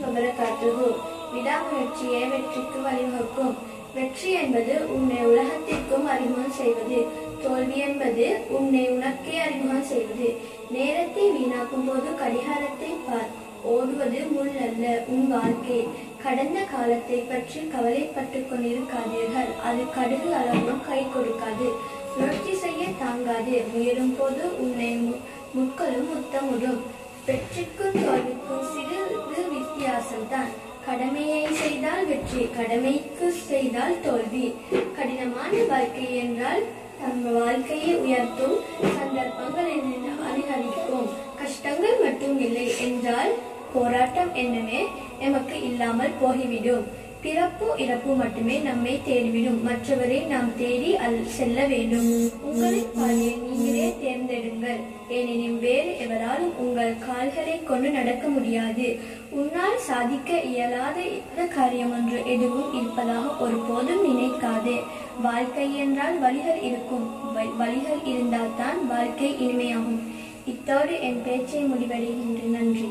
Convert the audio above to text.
வபரகாத்துஹு விடாமுயற்சியே வெற்றிக்கு வழிவகுக்கும். வெற்றி என்பது உன்னை உலகத்திற்கும் அறிமுகம் செய்வது. தோல்வி என்பது உன்னை உனக்கே அறிமுகம் செய்வது. நேரத்தை வீணாக்கும் போது கடிகாரத்தை பார். ஓடுவது முள் அல்ல உன் வாழ்க்கை. கடந்த காலத்தை பற்றி கவலைப்பட்டு கொண்டிருக்காதீர்கள். அது கடுகு அளவும் கை கொடுக்காது. சுழற்சி செய்ய தாங்காது. முயலும் போது உன்னை மு- முட்களும் முத்தமுடும். வெற்றிக்கும் தோல்விக்கும் வித்தியாசம்தான் கடமையை செய்தால் வெற்றி கடமைக்கு செய்தால் தோல்வி. கடினமான வாழ்க்கை என்றால் நம்ம வாழ்க்கையை உயர்த்தும் சந்தர்ப்பங்கள் என்ன அதிகரிக்கும் கஷ்டங்கள் மட்டும் இல்லை என்றால் போராட்டம் என்னமே எமக்கு இல்லாமல் போய்விடும் பிறப்பு இறப்பு மட்டுமே நம்மை தேடிவிடும். மற்றவரை நாம் தேடி அல் செல்ல வேண்டும். உங்களின் பாதையை நீங்களே தேர்ந்தெடுங்கள். ஏனெனில் வேறு எவராலும் உங்கள் கால்களை கொண்டு நடக்க முடியாது. உன்னால் சாதிக்க இயலாத எந்த காரியம் ஒன்று எதுவும் இருப்பதாக ஒருபோதும் நினைக்காதே. வாழ்க்கை என்றால் வழிகள் இருக்கும். வ- வழிகள் இருந்தால்தான் வாழ்க்கை இனிமையாகும். இத்தோடு என் பேச்சை முடிவடைகின்றேன். நன்றி.